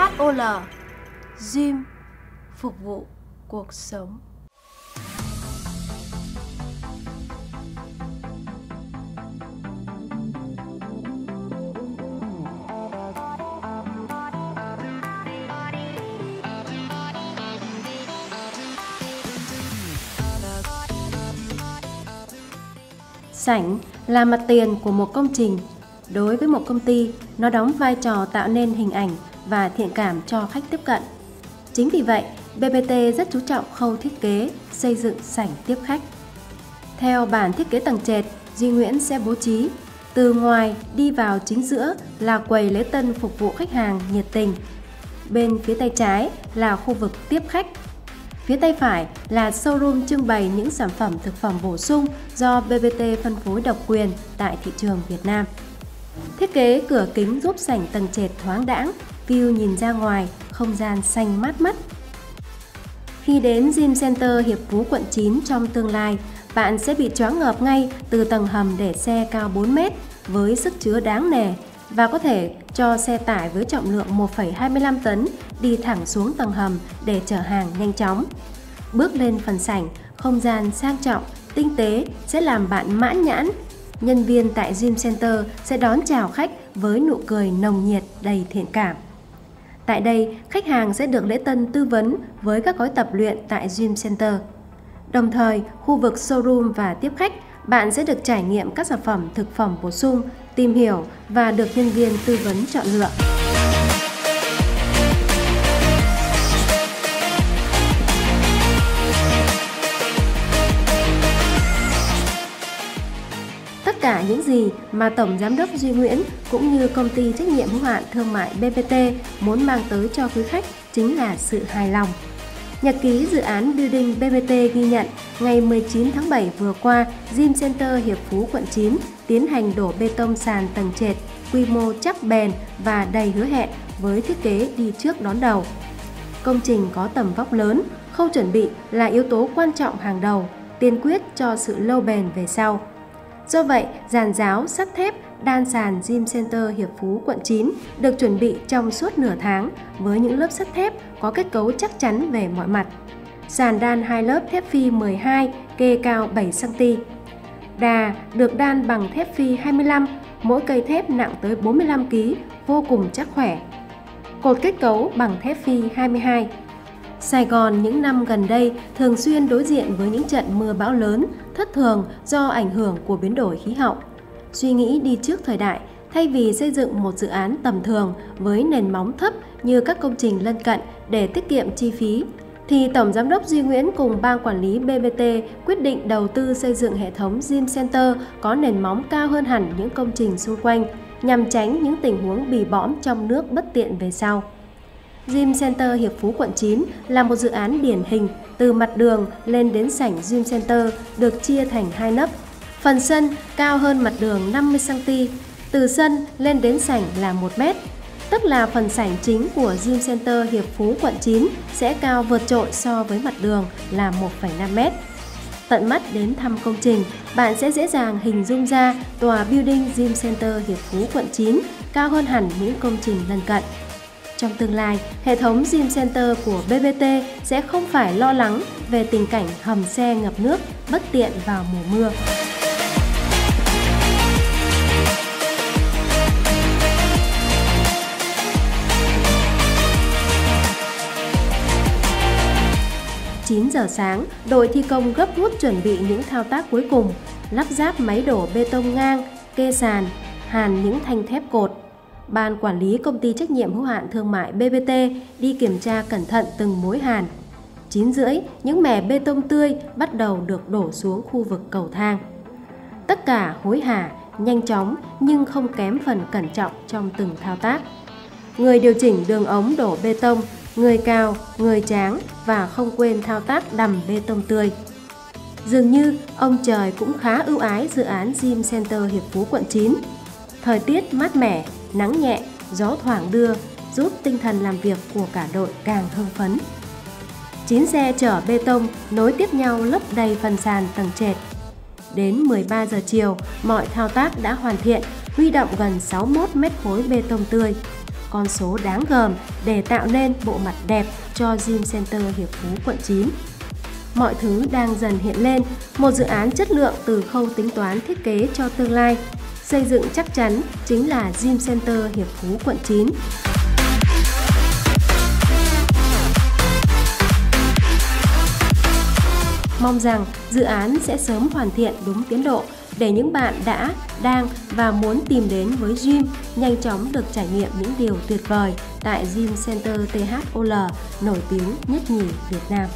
HOL Gym phục vụ cuộc sống. Sảnh là mặt tiền của một công trình. Đối với một công ty, nó đóng vai trò tạo nên hình ảnh và thiện cảm cho khách tiếp cận. Chính vì vậy, BBT rất chú trọng khâu thiết kế, xây dựng sảnh tiếp khách. Theo bản thiết kế tầng trệt, Duy Nguyễn sẽ bố trí từ ngoài đi vào chính giữa là quầy lễ tân phục vụ khách hàng nhiệt tình. Bên phía tay trái là khu vực tiếp khách Phía tay phải là showroom trưng bày những sản phẩm thực phẩm bổ sung do BBT phân phối độc quyền tại thị trường Việt Nam. Thiết kế cửa kính giúp sảnh tầng trệt thoáng đãng, view nhìn ra ngoài, không gian xanh mát mắt. Khi đến Gym Center Hiệp Phú quận 9 trong tương lai, bạn sẽ bị choáng ngợp ngay từ tầng hầm để xe cao 4 mét với sức chứa đáng nề và có thể cho xe tải với trọng lượng 1,25 tấn đi thẳng xuống tầng hầm để chở hàng nhanh chóng. Bước lên phần sảnh, không gian sang trọng, tinh tế sẽ làm bạn mãn nhãn. Nhân viên tại Gym Center sẽ đón chào khách với nụ cười nồng nhiệt đầy thiện cảm. Tại đây, khách hàng sẽ được lễ tân tư vấn với các gói tập luyện tại Gym Center. Đồng thời, khu vực showroom và tiếp khách, bạn sẽ được trải nghiệm các sản phẩm thực phẩm bổ sung, tìm hiểu và được nhân viên tư vấn chọn lựa. Những gì mà Tổng Giám đốc Duy Nguyễn cũng như công ty trách nhiệm hữu hạn thương mại BPT muốn mang tới cho quý khách chính là sự hài lòng. Nhật ký dự án Building BBT ghi nhận ngày 19 tháng 7 vừa qua, Gym Center Hiệp Phú quận 9 tiến hành đổ bê tông sàn tầng trệt, quy mô chắc bền và đầy hứa hẹn với thiết kế đi trước đón đầu. Công trình có tầm vóc lớn, khâu chuẩn bị là yếu tố quan trọng hàng đầu, tiên quyết cho sự lâu bền về sau. Do vậy, giàn giáo sắt thép đan sàn Gym Center Hiệp Phú quận 9 được chuẩn bị trong suốt nửa tháng với những lớp sắt thép có kết cấu chắc chắn về mọi mặt. Sàn đan hai lớp thép phi 12 kê cao 7 cm. Đà được đan bằng thép phi 25, mỗi cây thép nặng tới 45 kg, vô cùng chắc khỏe. Cột kết cấu bằng thép phi 22. Sài Gòn những năm gần đây thường xuyên đối diện với những trận mưa bão lớn, thất thường do ảnh hưởng của biến đổi khí hậu suy nghĩ đi trước thời đại thay vì xây dựng một dự án tầm thường với nền móng thấp như các công trình lân cận để tiết kiệm chi phí thì Tổng Giám đốc Duy Nguyễn cùng Ban Quản lý BBT quyết định đầu tư xây dựng hệ thống Gym Center có nền móng cao hơn hẳn những công trình xung quanh nhằm tránh những tình huống bì bõm trong nước bất tiện về sau. Gym Center Hiệp Phú quận 9 là một dự án điển hình từ mặt đường lên đến sảnh Gym Center được chia thành hai nấc Phần sân cao hơn mặt đường 50cm, từ sân lên đến sảnh là 1 mét. Tức là phần sảnh chính của Gym Center Hiệp Phú quận 9 sẽ cao vượt trội so với mặt đường là 1,5 mét. Tận mắt đến thăm công trình, bạn sẽ dễ dàng hình dung ra tòa building Gym Center Hiệp Phú quận 9 cao hơn hẳn những công trình lân cận. Trong tương lai, hệ thống Gym Center của BBT sẽ không phải lo lắng về tình cảnh hầm xe ngập nước bất tiện vào mùa mưa. 9 giờ sáng, đội thi công gấp rút chuẩn bị những thao tác cuối cùng, lắp ráp máy đổ bê tông ngang, kê sàn, hàn những thanh thép cột. Ban quản lý công ty trách nhiệm hữu hạn thương mại BBT đi kiểm tra cẩn thận từng mối hàn. 9 rưỡi, những mẻ bê tông tươi bắt đầu được đổ xuống khu vực cầu thang. Tất cả hối hả, nhanh chóng nhưng không kém phần cẩn trọng trong từng thao tác. Người điều chỉnh đường ống đổ bê tông người cao, người tráng và không quên thao tác đầm bê tông tươi. Dường như ông trời cũng khá ưu ái dự án Gym Center Hiệp Phú quận 9. Thời tiết mát mẻ, nắng nhẹ, gió thoảng đưa giúp tinh thần làm việc của cả đội càng hưng phấn. 9 xe chở bê tông nối tiếp nhau lấp đầy phần sàn tầng trệt. Đến 13 giờ chiều, mọi thao tác đã hoàn thiện, huy động gần 61 mét khối bê tông tươi con số đáng gờm để tạo nên bộ mặt đẹp cho Gym Center Hiệp Phú quận 9. Mọi thứ đang dần hiện lên, một dự án chất lượng từ khâu tính toán thiết kế cho tương lai. Xây dựng chắc chắn chính là Gym Center Hiệp Phú quận 9. Mong rằng dự án sẽ sớm hoàn thiện đúng tiến độ để những bạn đã, đang và muốn tìm đến với Gym nhanh chóng được trải nghiệm những điều tuyệt vời tại Gym Center THOL nổi tiếng nhất nhì Việt Nam.